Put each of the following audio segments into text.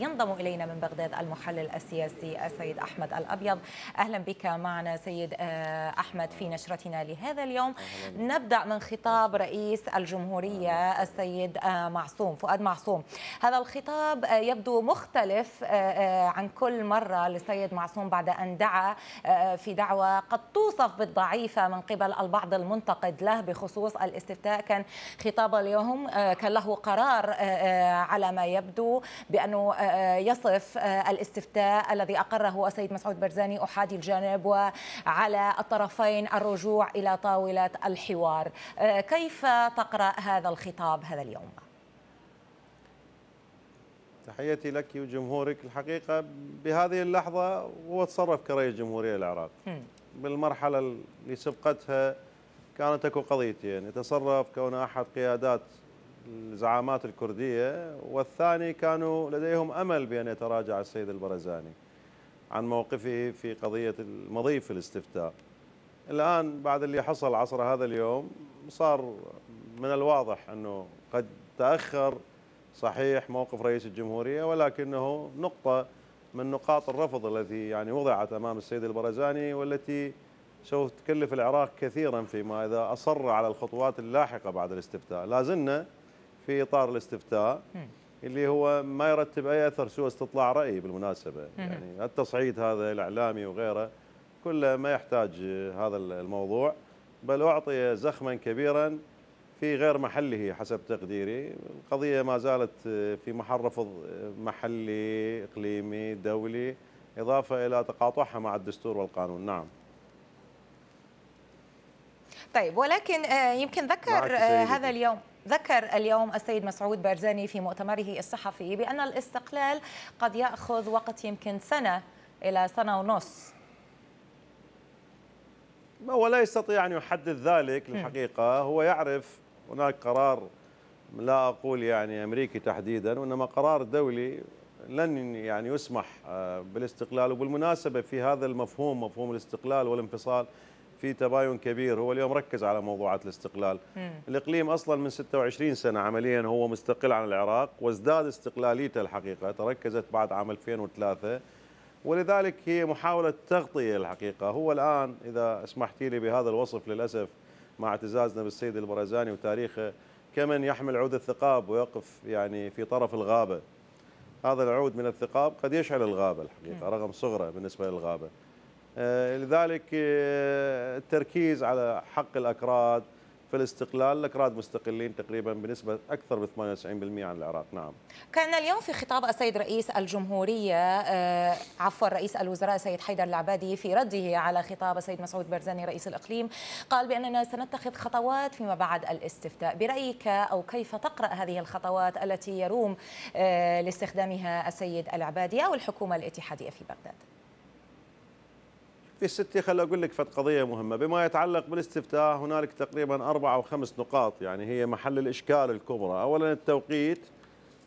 ينضم إلينا من بغداد المحلل السياسي السيد أحمد الأبيض. أهلا بك معنا سيد أحمد في نشرتنا لهذا اليوم. نبدأ من خطاب رئيس الجمهورية السيد معصوم فؤاد معصوم. هذا الخطاب يبدو مختلف عن كل مرة للسيد معصوم بعد أن دعا في دعوة قد توصف بالضعيفة من قبل البعض المنتقد له بخصوص الاستفتاء. كان خطاب اليوم كان له قرار على ما يبدو بأنه يصف الاستفتاء الذي أقره السيد مسعود برزاني أحادي الجانب وعلى الطرفين الرجوع إلى طاولة الحوار. كيف تقرأ هذا الخطاب هذا اليوم؟ تحياتي لك وجمهورك. الحقيقة بهذه اللحظة هو تصرف كرئيس جمهورية العراق بالمرحلة اللي سبقتها كانت أكو قضيتين. يتصرف كونه أحد قيادات الزعامات الكردية والثاني كانوا لديهم أمل بأن يتراجع السيد البرزاني عن موقفه في قضية المضي في الاستفتاء. الآن بعد اللي حصل عصر هذا اليوم صار من الواضح أنه قد تأخر صحيح موقف رئيس الجمهورية ولكنه نقطة من نقاط الرفض التي يعني وضعت أمام السيد البرزاني والتي سوف تكلف العراق كثيرا فيما إذا أصر على الخطوات اللاحقة بعد الاستفتاء، لا زلنا في إطار الاستفتاء اللي هو ما يرتب أي أثر سوى استطلاع راي بالمناسبة، يعني التصعيد هذا الإعلامي وغيره كله ما يحتاج هذا الموضوع بل أعطي زخما كبيرا في غير محله حسب تقديري، القضية ما زالت في محل رفض محلي، إقليمي، دولي، إضافة إلى تقاطعها مع الدستور والقانون، نعم. طيب ولكن يمكن ذكر هذا اليوم. ذكر اليوم السيد مسعود بارزاني في مؤتمره الصحفي بأن الاستقلال قد يأخذ وقت يمكن سنة إلى سنة ونص. هو لا يستطيع أن يحدد ذلك الحقيقة. هو يعرف هناك قرار لا أقول يعني أمريكي تحديدا وإنما قرار دولي لن يعني يسمح بالاستقلال. وبالمناسبة في هذا المفهوم مفهوم الاستقلال والانفصال في تباين كبير. هو اليوم ركز على موضوعات الاستقلال. مم. الإقليم أصلا من 26 سنة عمليا هو مستقل عن العراق وازداد استقلاليته الحقيقة. تركزت بعد عام 2003 ولذلك هي محاولة تغطية الحقيقة. هو الآن إذا اسمحتي لي بهذا الوصف للأسف مع اعتزازنا بالسيد البرزاني وتاريخه كمن يحمل عود الثقاب ويقف يعني في طرف الغابة. هذا العود من الثقاب قد يشعل الغابة الحقيقة رغم صغره بالنسبة للغابة. لذلك التركيز على حق الأكراد في الاستقلال الأكراد مستقلين تقريبا بنسبة أكثر من 98% عن العراق. نعم. كان اليوم في خطاب السيد رئيس الجمهورية عفوا رئيس الوزراء سيد حيدر العبادي في رده على خطاب السيد مسعود برزاني رئيس الإقليم قال بأننا سنتخذ خطوات فيما بعد الاستفتاء. برأيك أو كيف تقرأ هذه الخطوات التي يروم لاستخدامها السيد العبادي أو الحكومة الاتحادية في بغداد؟ في ستي خل أقول لك فت قضية مهمة. بما يتعلق بالاستفتاء هنالك تقريبا أربع أو خمس نقاط يعني هي محل الإشكال الكبرى. اولا التوقيت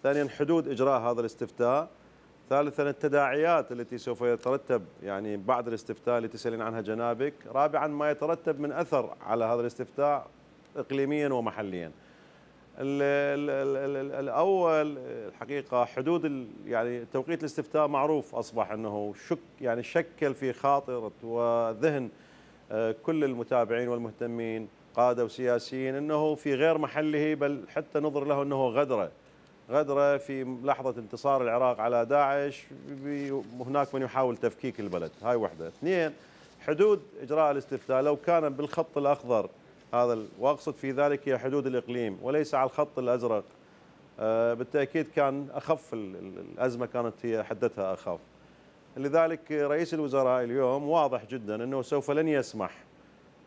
ثانيا حدود إجراء هذا الاستفتاء ثالثا التداعيات التي سوف يترتب يعني بعد الاستفتاء اللي تسالين عنها جنابك. رابعا ما يترتب من أثر على هذا الاستفتاء اقليميا ومحليا. الأول الحقيقة حدود يعني توقيت الاستفتاء معروف أصبح أنه شك يعني شكل في خاطره وذهن كل المتابعين والمهتمين قادة وسياسيين أنه في غير محله بل حتى نظر له أنه غدرة. غدرة في لحظة انتصار العراق على داعش هناك من يحاول تفكيك البلد. هاي وحدة. اثنين حدود إجراء الاستفتاء. لو كان بالخط الأخضر هذا وأقصد في ذلك هي حدود الإقليم وليس على الخط الأزرق. بالتأكيد كان أخف الأزمة كانت هي حدتها أخف. لذلك رئيس الوزراء اليوم واضح جدا أنه سوف لن يسمح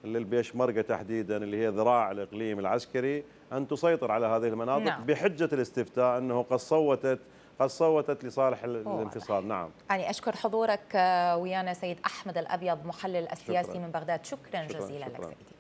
للبيشمركه تحديدا اللي هي ذراع الإقليم العسكري أن تسيطر على هذه المناطق نعم. بحجة الاستفتاء أنه قد صوتت قد صوتت لصالح الانفصال. نعم. يعني أشكر حضورك ويانا سيد أحمد الأبيض محلل السياسي شكرا. من بغداد. شكرا, شكرا جزيلا شكرا. لك سيدي.